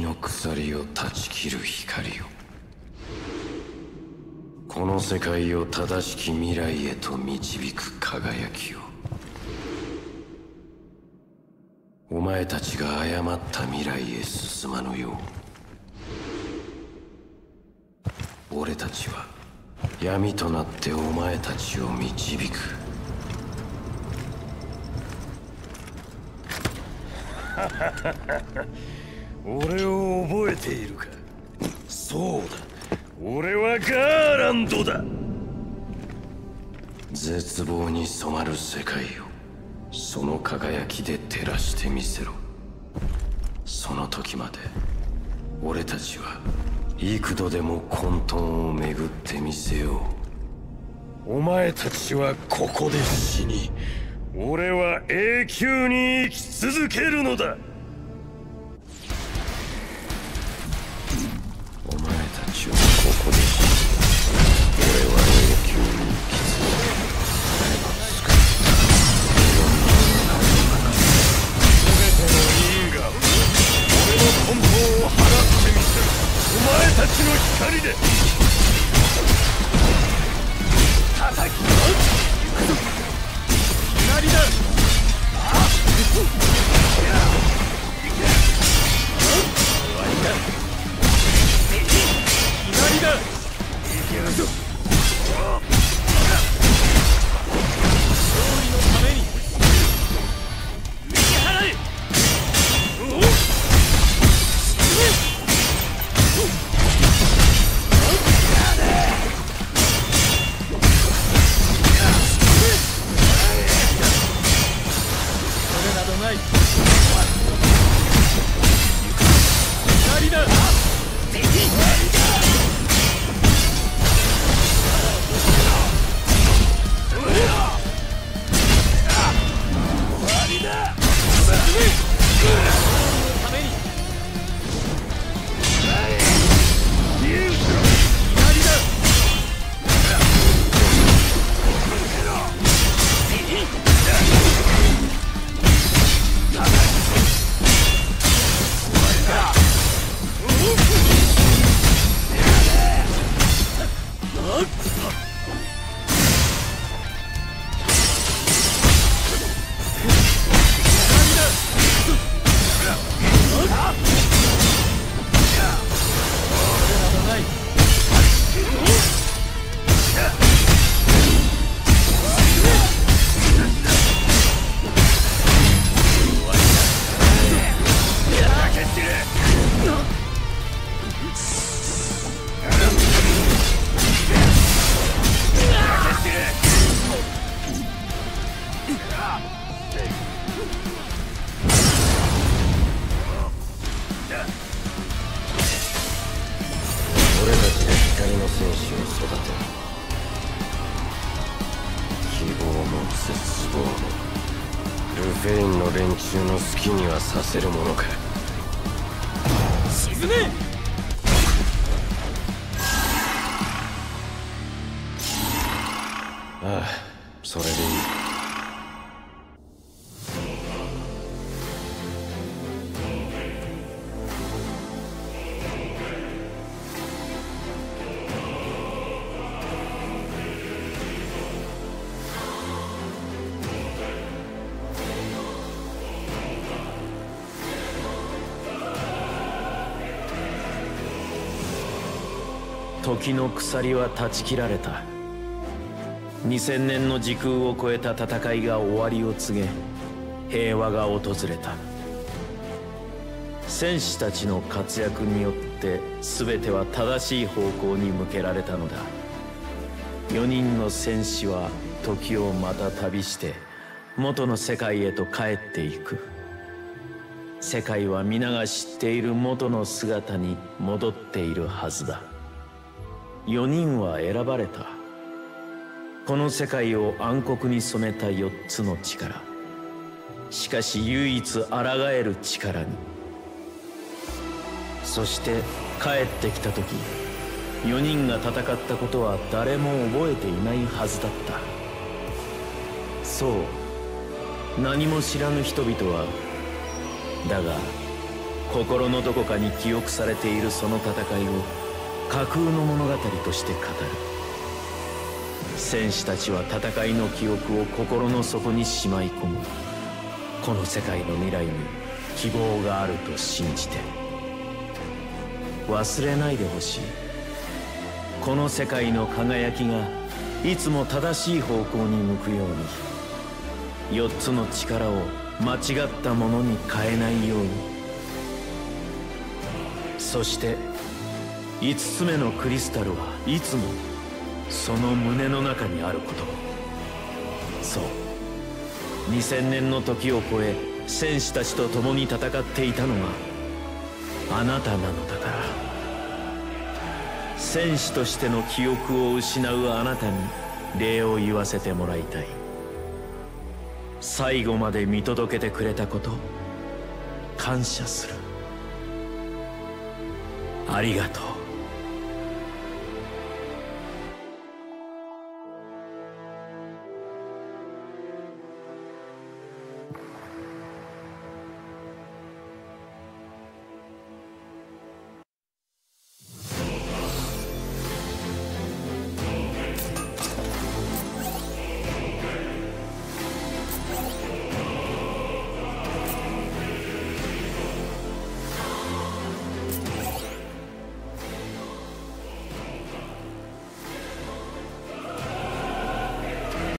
の鎖を断ち切る光を。この世界を正しき未来へと導く輝きを。お前たちが誤った未来へ進まぬよう。俺たちは闇となってお前たちを導く。俺を覚えているか？そうだ。俺はガーランドだ。絶望に染まる世界をその輝きで照らしてみせろ。その時まで俺たちは幾度でも混沌を巡ってみせよう。お前たちはここで死に俺は永久に生き続けるのだ。ここで。俺は Yeah! 選手を育て希望も絶望もルフェインの連中の好きにはさせるものか。沈め！ああそれでいい。時の鎖は断ち切られた。2000年の時空を超えた戦いが終わりを告げ平和が訪れた。戦士たちの活躍によって全ては正しい方向に向けられたのだ。4人の戦士は時をまた旅して元の世界へと帰っていく。世界は皆が知っている元の姿に戻っているはずだ。4人は選ばれた。この世界を暗黒に染めた4つの力。しかし唯一抗える力に。そして帰ってきた時4人が戦ったことは誰も覚えていないはずだった。そう何も知らぬ人々はだが心のどこかに記憶されているその戦いを架空の物語として語る。戦士たちは戦いの記憶を心の底にしまい込む。この世界の未来に希望があると信じて。忘れないでほしい。この世界の輝きがいつも正しい方向に向くように。4つの力を間違ったものに変えないように。そして5つ目のクリスタルはいつもその胸の中にあること。そう。2000年の時を超え戦士たちと共に戦っていたのはあなたなのだから。戦士としての記憶を失うあなたに礼を言わせてもらいたい。最後まで見届けてくれたこと感謝する。ありがとう。